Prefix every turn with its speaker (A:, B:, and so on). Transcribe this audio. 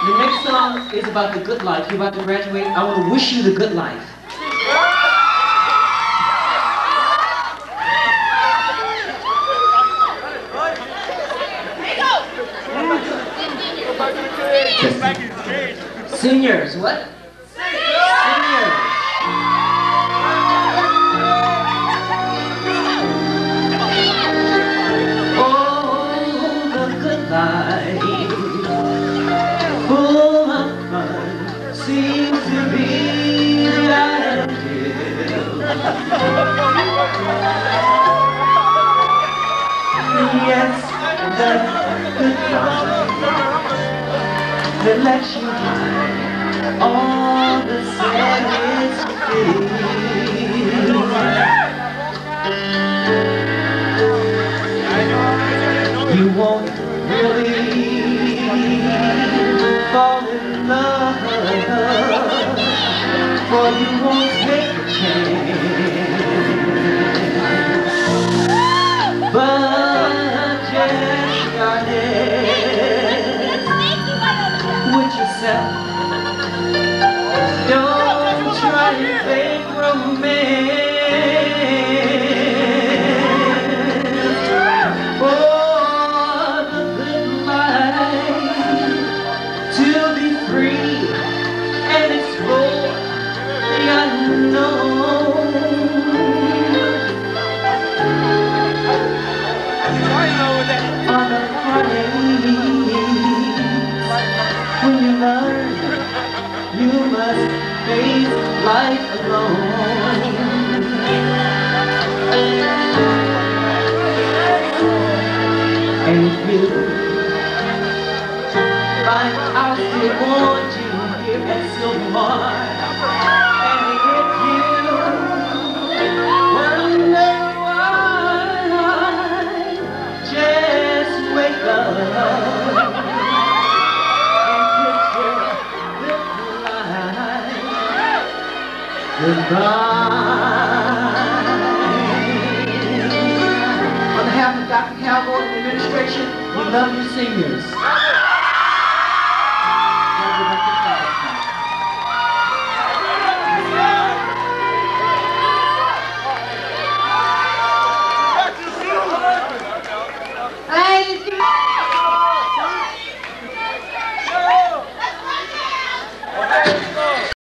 A: The next song is about the good life. You're about to graduate. I want to wish you the good life. Seniors, what? Yes, the good life that lets you hide all the saddest fears. You won't really fall in love, for you won't honest with yourself. You must face life alone. And if you find out still want you here at Sylmar, Goodbye. On behalf of Dr. The administration, we love you seniors.